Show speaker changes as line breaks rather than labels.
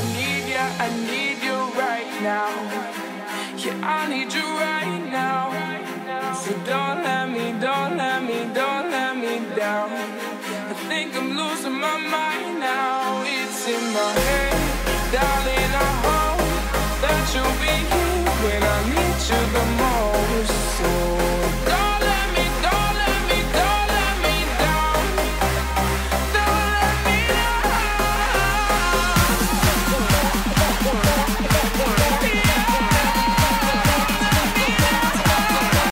I need you, I need you right now. Yeah, I need you right now. So don't let me, don't let me, don't let me down. I think I'm losing my mind now. It's in my head, darling.